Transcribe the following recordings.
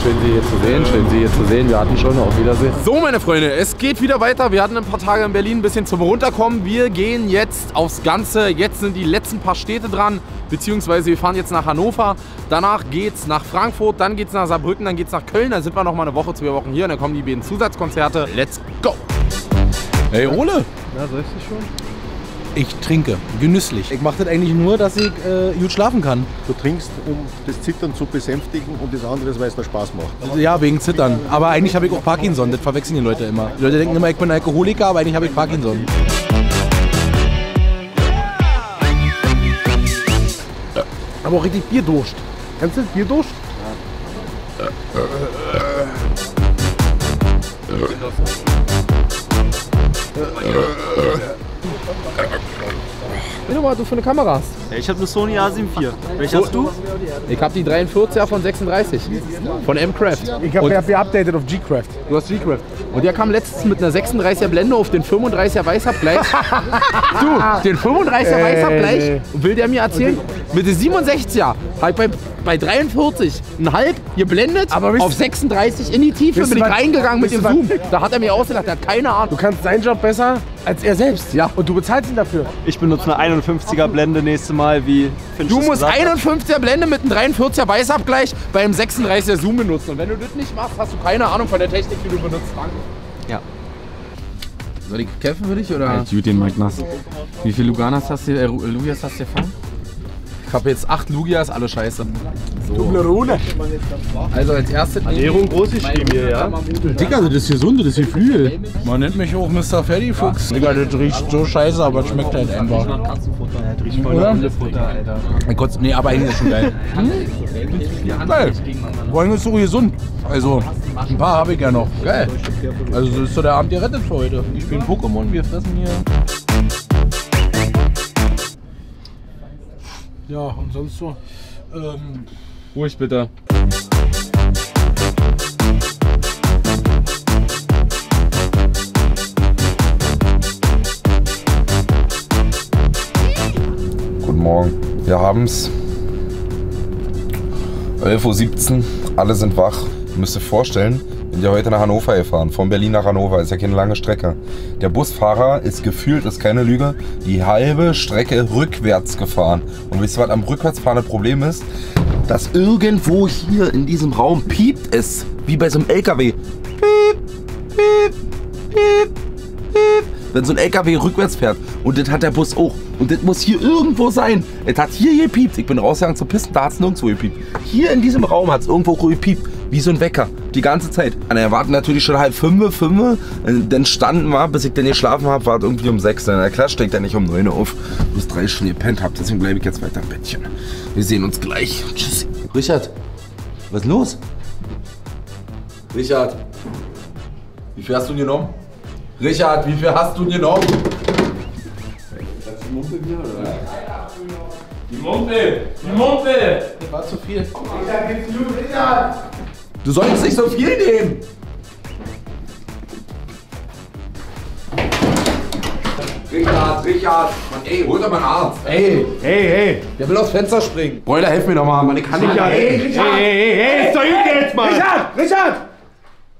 schön Sie hier zu sehen, schön Sie hier zu sehen. Wir hatten schon, auf Wiedersehen. So, meine Freunde, es geht wieder weiter. Wir hatten ein paar Tage in Berlin ein bisschen zum Runterkommen. Wir gehen jetzt aufs Ganze. Jetzt sind die letzten paar Städte dran, beziehungsweise wir fahren jetzt nach Hannover. Danach geht's nach Frankfurt, dann geht's nach Saarbrücken, dann geht's nach Köln. Dann sind wir noch mal eine Woche, zwei Wochen hier und dann kommen die beiden Zusatzkonzerte. Let's go! Hey Ole, Na, soll ich schon? Ich trinke genüsslich. Ich mache das eigentlich nur, dass ich äh, gut schlafen kann. Du trinkst, um das Zittern zu besänftigen und das andere, weil es dir Spaß macht. Ja, wegen Zittern. Aber eigentlich habe ich auch Parkinson. Das verwechseln die Leute immer. Die Leute denken immer, ich bin Alkoholiker, aber eigentlich habe ich Parkinson. Aber auch richtig Bierdurst. Kennst du das? Bierdurst? Wie mal du für eine Kamera hast? Ich habe eine Sony A7 IV. Welche hast du? Ich habe die 43er von 36 von M-Craft. Ich habe hab geupdatet auf G-Craft. Du hast G-Craft. Und der kam letztens mit einer 36er Blende auf den 35er Weißabgleich. du, den 35er Weißabgleich will der mir erzählen, mit den 67er halt bei, bei 43 ein halb geblendet, Aber auf 36 in die Tiefe bin ich was- reingegangen mit dem Zoom. Da hat er mir ausgedacht, er hat keine Du Ahnung. kannst seinen Job besser als er selbst. Ja. Und du bezahlst ihn dafür. Ich benutze eine 51er Blende nächste Mal, wie Finch Du musst gesagt hat. 51er Blende mit einem 43er Weißabgleich beim 36er Zoom benutzen. Und wenn du das nicht machst, hast du keine Ahnung von der Technik, die du benutzt. Danke. Ja. Soll ich kämpfen für dich oder? Ich den Mike nass. Wie viele Luganas hast du, äh, Lugias hast du gefahren? Ich habe jetzt acht Lugias, alle scheiße. So. Also als erstes. Ernährung groß geschrieben hier, ja? Digga, das ist gesund, das ist Gefühl. Man nennt mich auch Mr. Fattyfuchs. Digga, das riecht so scheiße, aber es schmeckt halt einfach. Oder? Mein Gott, nee, aber eigentlich ist schon geil. Hm? Geil. Vor allem ist so gesund. Also, ein paar habe ich ja noch. Geil. Also, so ist so der Abend gerettet für heute. Ich spiele Pokémon, wir fressen hier. Ja, und sonst so. Ähm, Ruhig bitte. Guten Morgen. Wir haben's 11.17 Uhr. Alle sind wach. Ihr müsst euch vorstellen, sind ja heute nach Hannover gefahren. Von Berlin nach Hannover. Ist ja keine lange Strecke. Der Busfahrer ist gefühlt, ist keine Lüge, die halbe Strecke rückwärts gefahren. Und wisst ihr, was am Rückwärtsfahren das Problem ist? Dass irgendwo hier in diesem Raum piept es. Wie bei so einem LKW. Piep, piep, piep, piep. Wenn so ein LKW rückwärts fährt. Und das hat der Bus auch. Und das muss hier irgendwo sein. Es hat hier gepiept. Ich bin rausgegangen zu pissen, da hat es nirgendwo gepiept. Hier in diesem Raum hat es irgendwo gepiept. Wie so ein Wecker. Die ganze Zeit. Und er warten natürlich schon halb fünf, fünf. Dann standen wir, bis ich dann geschlafen habe, war es irgendwie um sechs. Na klar steigt er nicht um neun Uhr auf. Bis drei Stunden gepennt habe. Deswegen bleibe ich jetzt weiter im Bettchen. Wir sehen uns gleich. Tschüss. Richard, was ist los? Richard, wie viel hast du genommen? Richard, wie viel hast du genommen? War zu viel. Du sollst nicht so viel nehmen. Richard, Richard, Mann, ey, hol doch mal einen Arzt. Ey, Hey, hey. der will aufs Fenster springen. Bräuler, helf mir doch mal, Mann. Ich kann nicht mehr. Hey, Richard. Hey, hey, hey, ist doch gut jetzt, Mann. Richard, Richard.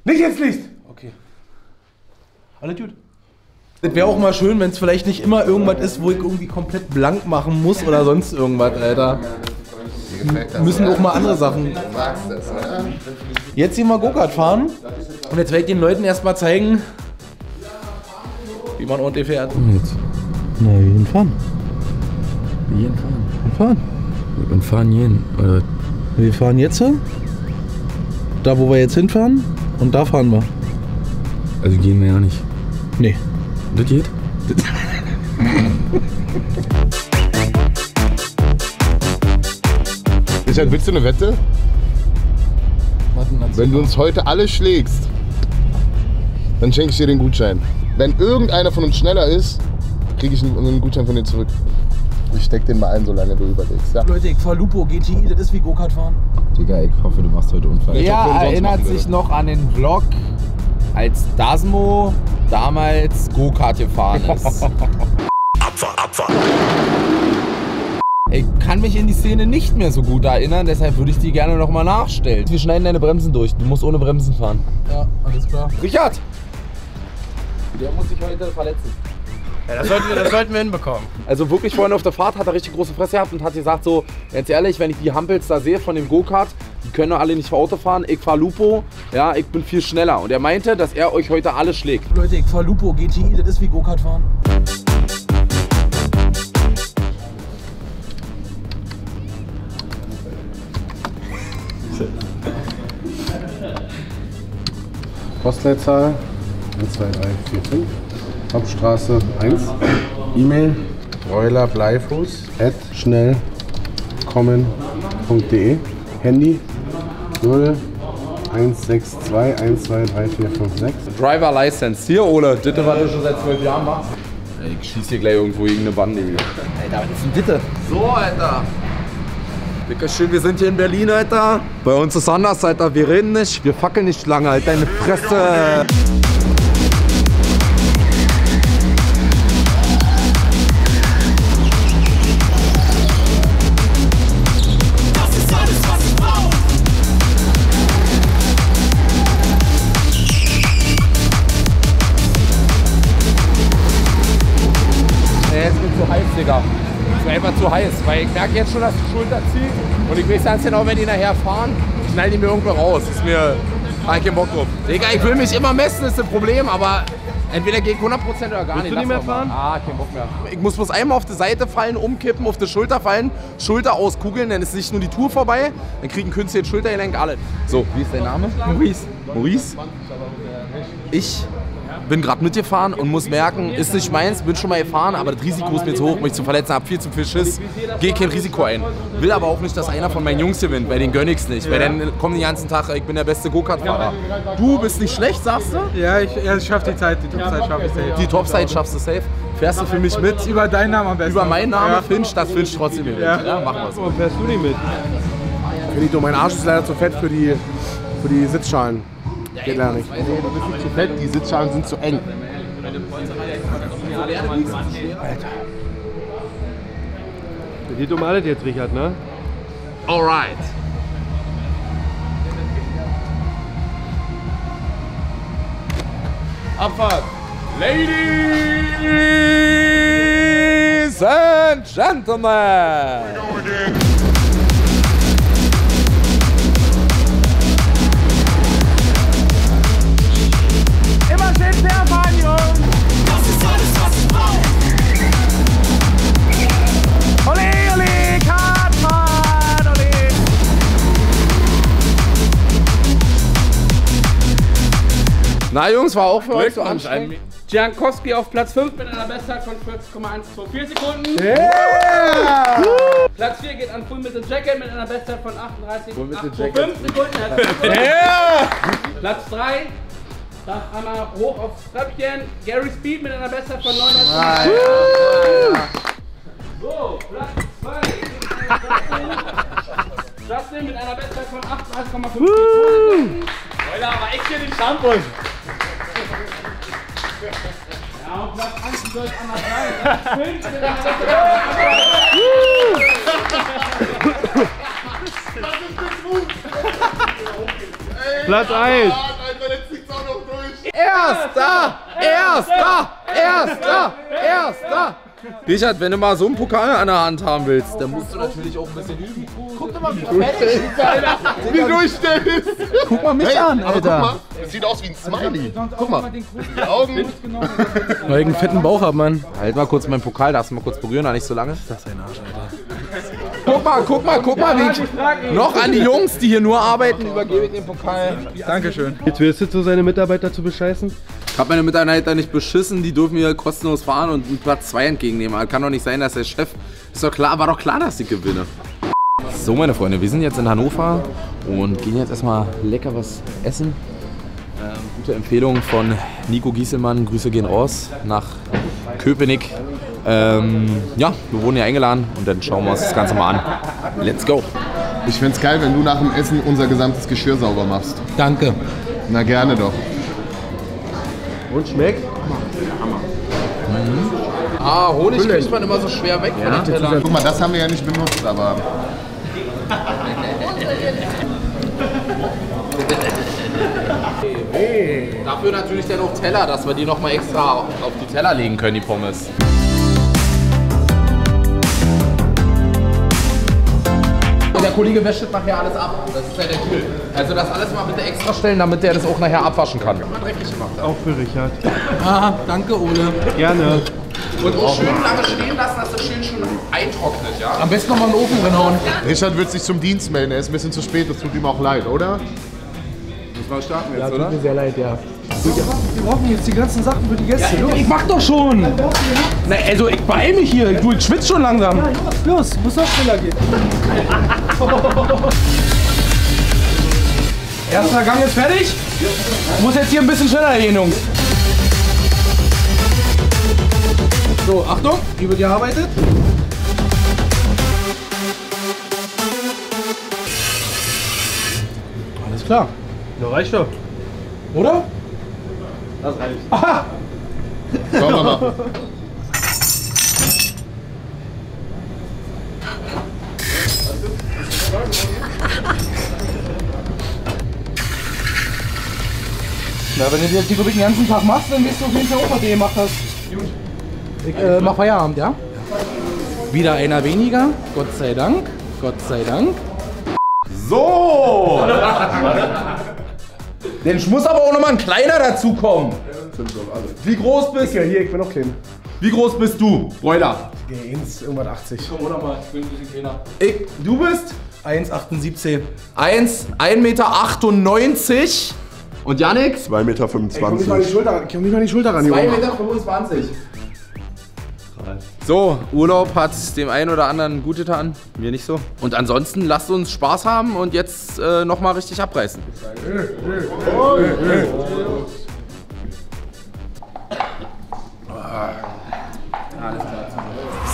Nicht ins Licht. Alles gut. Das wäre auch mal schön, wenn es vielleicht nicht immer irgendwas ist, wo ich irgendwie komplett blank machen muss oder sonst irgendwas, Alter. Müssen auch mal andere Sachen. Jetzt hier mal Go-Kart fahren. Und jetzt werde ich den Leuten erstmal zeigen, wie man ordentlich fährt. Jetzt. Na, wir fahren. Wie fahren? Wir fahren. Wir fahren jeden. Oder Wir fahren jetzt da, wo wir jetzt hinfahren. Und da fahren wir. also gehen wir ja nicht. Nee. Das geht? Richard, willst du eine Wette? Wenn du uns heute alle schlägst, dann schenke ich dir den Gutschein. Wenn irgendeiner von uns schneller ist, kriege ich einen, einen Gutschein von dir zurück. Ich steck den mal ein, solange du überlegst. Ja. Leute, ich fahr Lupo GTI, das ist wie Go-Kart fahren. Digga, ich hoffe, du machst heute Unfall. Hoffe, Wer erinnert sich würde. noch an den Vlog, als Dasmo damals Go-Kart gefahren ist? Ey, kann mich in die Szene nicht mehr so gut erinnern, deshalb würde ich die gerne nochmal nachstellen. Wir schneiden deine Bremsen durch. Du musst ohne Bremsen fahren. Ja, alles klar. Richard! Der muss sich heute verletzen. Ja, das, sollten wir, das sollten wir hinbekommen. Also wirklich vorhin auf der Fahrt hat er richtig große Fresse gehabt und hat gesagt so, ganz ehrlich, wenn ich die Hampels da sehe von dem Go-Kart, die können alle nicht Auto fahren, ich fahr Lupo, ja, ich bin viel schneller. Und er meinte, dass er euch heute alle schlägt. Leute, ich fahr Lupo GTI, das ist wie Go-Kart fahren. Postleitzahl 1, 2, 3, 4, 5. Hauptstraße 1. E-Mail Bleifuß at schnellkommen.de. Handy 0 162 123 456. Driver License. Hier, Ole, Ditte, was du schon seit zwölf Jahren machst. Ich schieß hier gleich irgendwo irgendeine Bande. Alter, was ist denn Ditte? So, Alter. Dicker schön, wir sind hier in Berlin, Alter. Bei uns ist anders, Alter. Wir reden nicht, wir fackeln nicht lange, halt deine Fresse. Nee, es wird zu heiß, Digga. Es wird einfach zu heiß, weil ich merke jetzt schon, dass die Schulter zieht. Und ich weiß ganz genau, wenn die nachher fahren, knallen die mir irgendwo raus. Ist mir. Hab ich keinen Bock drauf. Digga, ich will mich immer messen, ist ein Problem, aber entweder geht 100% oder gar nicht. du nicht mehr fahren? Ah, kein Bock mehr. Ich muss bloß einmal auf die Seite fallen, umkippen, auf die Schulter fallen, Schulter auskugeln, dann ist nicht nur die Tour vorbei, dann kriegen künstlich Schultergelenk alle. So, wie ist dein Name? Maurice. Maurice? Ich bin gerade mitgefahren und muss merken, ist nicht meins, bin schon mal gefahren, aber das Risiko ist mir zu hoch, mich zu verletzen, hab viel zu viel Schiss, gehe kein Risiko ein. Will aber auch nicht, dass einer von meinen Jungs gewinnt, weil den gönn ich's nicht, weil dann kommen den ganzen Tag, ich bin der beste Go-Kart-Fahrer. Du bist nicht schlecht, sagst du? Ja, ich, ja, ich schaff die Zeit, die Topzeit schaffe ich safe. Die Topside schaffst du safe. Fährst du für mich mit? Über deinen Namen am besten. Über meinen Namen Ja. Finch, das Finch trotzdem gewinnt. Ja. Ja. machen wir so. Warum fährst du nicht mit? Finito, mein Arsch ist leider zu fett für die, für die Sitzschalen. Geht leider nicht. Zu fett, die Sitzschalen sind zu eng. Das geht um alles jetzt, Richard, ne? Alright. Abfahrt. Ladies and Gentlemen. Na Jungs, war auch für euch so anstrengend. Jankowski auf Platz 5 mit einer Bestzeit von 40,124 Sekunden. Platz 4 geht an Full Metal Jacket mit einer Bestzeit von 38,825 Sekunden. Platz 3 darf einmal hoch aufs Treppchen. Gary Speed mit einer Bestzeit von 39. So, Platz 2 Justin mit einer Bestzeit von 38,5 Sekunden. Leute, aber echt hier den Shampoos. 1 soll es anders sein. Platz 5 mit einer Platz 1. Erster! Erster! Erster! Erster! Richard, wenn du mal so einen Pokal an der Hand haben willst, dann musst du natürlich auch ein bisschen üben. Guck doch mal, wie fertig Wie durchstellt ist. Guck mal mich Hey, an, aber Alter. guck mal, das sieht aus wie ein Smiley. Guck mal, die Augen. Weil ich einen fetten Bauch hab, Mann. Halt mal kurz meinen Pokal, darfst du mal kurz berühren, da nicht so lange. Das ist ein Arsch, Alter. Guck mal, guck mal, guck mal, wie ich noch an die Jungs, die hier nur arbeiten, übergebe ich den Pokal. Dankeschön. Jetzt willst du so seine Mitarbeiter zu bescheißen? Ich hab meine Mitarbeiter nicht beschissen, die dürfen mir kostenlos fahren und einen Platz 2 entgegennehmen. Aber kann doch nicht sein, dass der Chef. Ist doch klar, war doch klar, dass ich gewinne. So, meine Freunde, wir sind jetzt in Hannover und gehen jetzt erstmal lecker was essen. Ähm, gute Empfehlung von Nico Gieselmann. Grüße gehen raus nach Köpenick. Ähm, ja, wir wurden hier eingeladen und dann schauen wir uns das Ganze mal an. Let's go! Ich find's geil, wenn du nach dem Essen unser gesamtes Geschirr sauber machst. Danke. Na gerne doch. Und schmeckt? Ah, Honig kriegt man immer so schwer weg von den Tellern. Guck mal, das haben wir ja nicht benutzt, aber. Dafür natürlich dann auch Teller, dass wir die nochmal extra auf die Teller legen können, die Pommes. Der Kollege wäscht nachher alles ab. Das ist ja der Deal. Also das alles mal bitte extra stellen, damit der das auch nachher abwaschen kann. Auch für Richard. Ah, danke, Ole. Gerne. Und auch schön lange stehen lassen, dass das schön schon eintrocknet, ja? Am besten nochmal in den Ofen reinhauen. Richard wird sich zum Dienst melden. Er ist ein bisschen zu spät. Das tut ihm auch leid, oder? Mal starten jetzt, oder? Tut mir sehr leid, ja. Wir brauchen jetzt die ganzen Sachen für die Gäste. Ja, ich mach doch schon! Na, also ich beeil mich hier. Du, ich schwitze schon langsam. Los, muss doch schneller gehen. Erster Gang ist fertig. Muss jetzt hier ein bisschen schneller gehen, Jungs. So, Achtung, hier wird gearbeitet. Alles klar. Ja, reicht doch. Oder? Das reicht. Aha! Schauen wir mal. Na, wenn du dir die wirklich den ganzen Tag machst, dann wirst du auf jeden Fall auch, was gemacht hast. Ich äh, mach Feierabend, ja? Wieder einer weniger. Gott sei Dank. Gott sei Dank. So! Denn ich muss aber auch noch mal ein kleiner dazukommen. Wie groß bist Ja, hier, ich bin auch klein. Wie groß bist du? Geh ins irgendwas 80. Komm, oder mal, ich bin ein bisschen kleiner. Ich, du bist 1,78. 1, 1,98 Meter. Und Yannick? 2,25 Meter. Komm nicht mal an die Schulter, komm nicht mal an die Schulter ran, 2,25 Junge. Meter. So, Urlaub hat dem einen oder anderen gut getan, mir nicht so. Und ansonsten lasst uns Spaß haben und jetzt äh, nochmal richtig abreißen.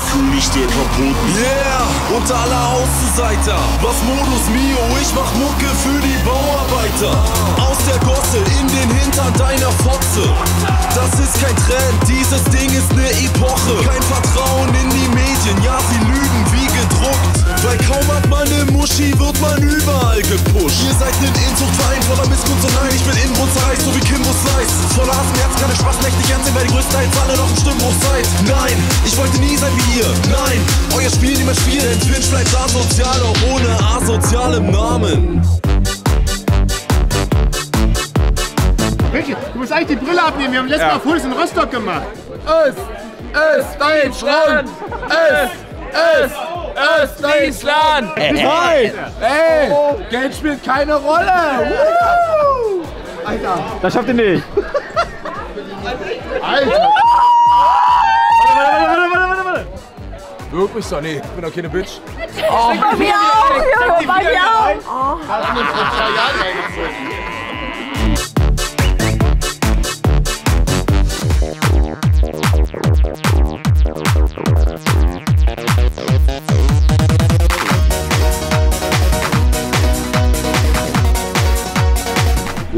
Für mich der verboten. Yeah, und alle Außenseiter. Was Modus Mio, ich mach Mucke für die Bauarbeiter. Aus der Gosse in den Hintern deiner Fotze. Das ist kein Trend, dieses Ding ist ne Epoche. Kein Vertrauen in die Medien, ja, sie lügen wie gedruckt. Weil kaum hat man ne Muschi, wird man überall gepusht. Ihr seid nen Inzuchtverein voller Missgunst und Nein. Ich bin inbrunstreich, so wie Kimbo Slice. Voller Hass im Herz, keine Spaß, nicht ernst weil die größten Hits alle noch im Stimmbruch seid. Nein, ich wollte nie sein wie ihr. Nein, euer Spiel niemand spielt, Twitch bleibt asozial, auch ohne asozial im Namen. Ricky, du musst eigentlich die Brille abnehmen. Wir haben letztes Mal Puls in Rostock gemacht. Es ist Deutschland! Es ist Östdeutschland! Hey! Ey, Geld spielt keine Rolle! Woo! Alter. Das schafft ihr nicht. Alter. Warte, warte, warte, warte, warte. Wirklich so, nee, ich bin doch keine Bitch. Bei mir auch, Junge, bei mir auch. Hast du uns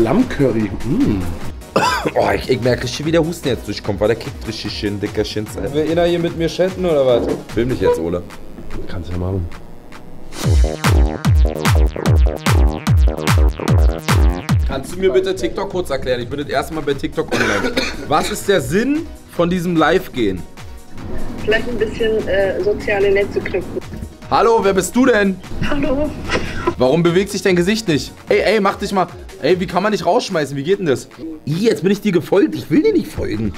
Lammcurry. Mm. Oh, ich, ich merke richtig, wie der Husten jetzt durchkommt, weil der kickt richtig schön, dicker Schinz. Will einer hier mit mir chatten oder was? Film dich jetzt, Ole. Kannst ja machen. Kannst du mir bitte TikTok kurz erklären? Ich bin das erste Mal bei TikTok online. Was ist der Sinn von diesem Live-Gehen? Vielleicht ein bisschen äh, soziale Netze knüpfen. Hallo, wer bist du denn? Hallo. Warum bewegt sich dein Gesicht nicht? Ey, ey, mach dich mal. Ey, wie kann man dich rausschmeißen? Wie geht denn das? Ih, jetzt bin ich dir gefolgt. Ich will dir nicht folgen.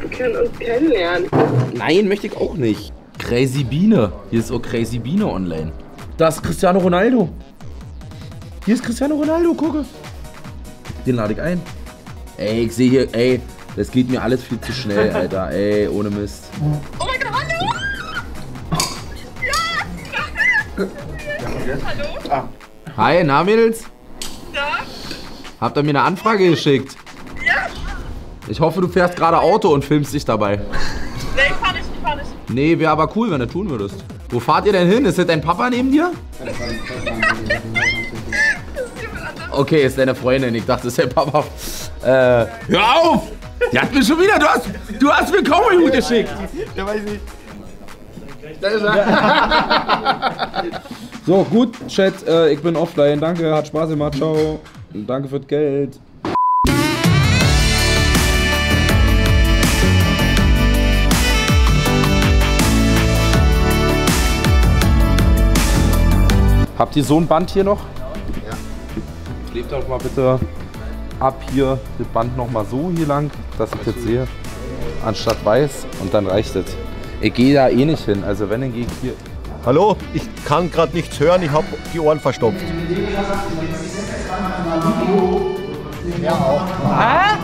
Wir können uns kennenlernen. Nein, möchte ich auch nicht. Crazy Biene. Hier ist auch Crazy Biene online. Da ist Cristiano Ronaldo. Hier ist Cristiano Ronaldo, gucke. Den lade ich ein. Ey, ich sehe hier, ey, das geht mir alles viel zu schnell, Alter. Ey, ohne Mist. Oh mein Gott, hallo! Hallo? Hi, na Mädels? Ja? Habt ihr mir eine Anfrage geschickt? Ja? Ich hoffe, du fährst gerade Auto und filmst dich dabei. Nee, ich fahr nicht, ich fahr nicht. Nee, wäre aber cool, wenn du tun würdest. Wo fahrt ihr denn hin? Ist das dein Papa neben dir? Okay, ist deine Freundin. Ich dachte, das ist dein Papa. Äh, hör auf! Die hat mir schon wieder, du hast, du hast mir Cowboy-Hut geschickt. Der weiß nicht. Da ist er. So, gut, Chat, äh, ich bin offline. Danke, hat Spaß gemacht, ciao. Danke für das Geld. Habt ihr so ein Band hier noch? Ja. Klebt doch mal bitte ab hier das Band noch mal so hier lang, dass ich das sehe. Anstatt weiß und dann reicht es. Ich gehe da eh nicht hin, also wenn, dann gehe ich hier. Hallo, ich kann gerade nichts hören, ich habe die Ohren verstopft. Ja, auch. Hä?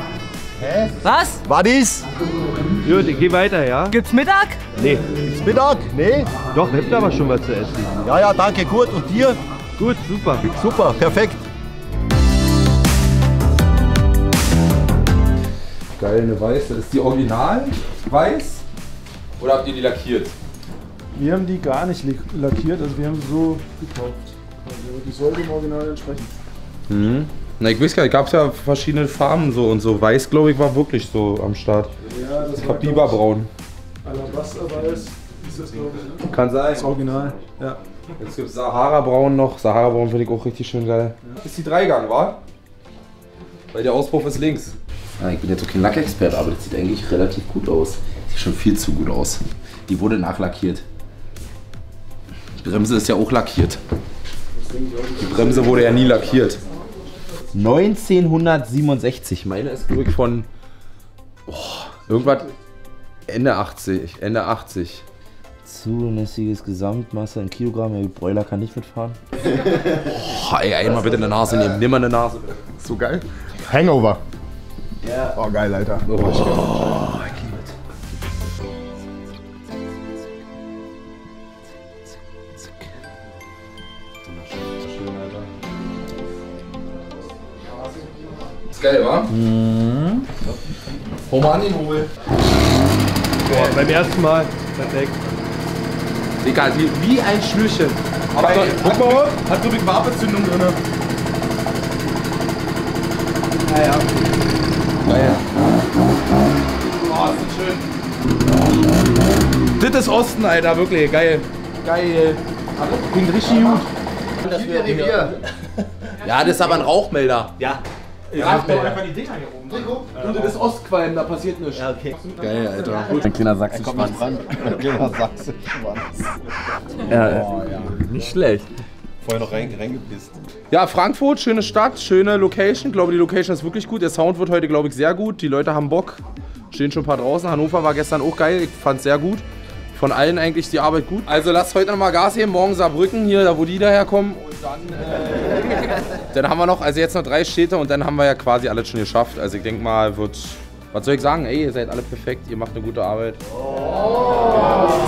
Hä? Was? Was ist? Gut, ich geh weiter, ja? Gibt's Mittag? Nee. Gibt's Mittag? Nee? Doch, wir habt aber schon was zu essen. Ja, ja, danke, gut. Und dir? Gut, super. Super, perfekt. Geil, eine weiße. Ist die original weiß? Oder habt ihr die lackiert? Wir haben die gar nicht lackiert, also wir haben sie so gekauft. Also die sollte im Original entsprechen. Mhm. Na, ich weiß gar nicht, gab es ja verschiedene Farben so und so. Weiß, glaube ich, war wirklich so am Start. Ja, das ich war, hab Biberbraun. Alabasterweiß ist das, glaube ich. ne? Kann sein. Das Original, ja. Jetzt gibt es Sahara-Braun noch. Sahara-Braun finde ich auch richtig schön geil. Ist die Dreigang, wa? Weil der Auspuff ist links. Ja, ich bin jetzt auch kein Lackexperte, aber das sieht eigentlich relativ gut aus. Sieht schon viel zu gut aus. Die wurde nachlackiert. Die Bremse ist ja auch lackiert. Die Bremse wurde ja nie lackiert. 1967. Meine ist, glaube ich, von oh, irgendwas Ende 80. Ende 80. Zulässiges Gesamtmasse in Kilogramm. Der Broiler kann nicht mitfahren. Oh, ey, einmal bitte eine Nase nehmen. Nimm mal eine Nase. So geil. Hangover. Ja. Oh, geil, Alter. Oh, Ist geil, wa? Mhm. Hol mal an den Hobel. Boah, beim ersten Mal. Perfekt. Egal, wie, wie ein Schnürchen. Aber hat, guck mal. hat so eine Wabezündung drin. Naja. Geil. Oh, ist das schön. Das ist Osten, Alter, wirklich. Geil. Geil. Klingt richtig gut. Ja, das ist aber ein Rauchmelder. Ja. Ja, doch einfach die Dinger hier oben. Und das ist Ostqualm, da passiert nichts. Ja, okay. Geil, Alter. Ein kleiner Sachsenschwanz. Ein kleiner Sachsenschwanz. Ja, Oh, ja. nicht schlecht. Vorher noch rein, reingepisst. Ja, Frankfurt, schöne Stadt, schöne Location. Ich glaube, die Location ist wirklich gut. Der Sound wird heute, glaube ich, sehr gut. Die Leute haben Bock. Stehen schon ein paar draußen. Hannover war gestern auch geil. Ich fand es sehr gut. Von allen eigentlich die Arbeit gut. Also lasst heute nochmal Gas geben. Morgen Saarbrücken hier, da wo die daherkommen. Und dann, äh, dann haben wir noch, also jetzt noch drei Städte und dann haben wir ja quasi alles schon geschafft. Also ich denke mal, wird, was soll ich sagen? Ey, ihr seid alle perfekt, ihr macht eine gute Arbeit. Oh.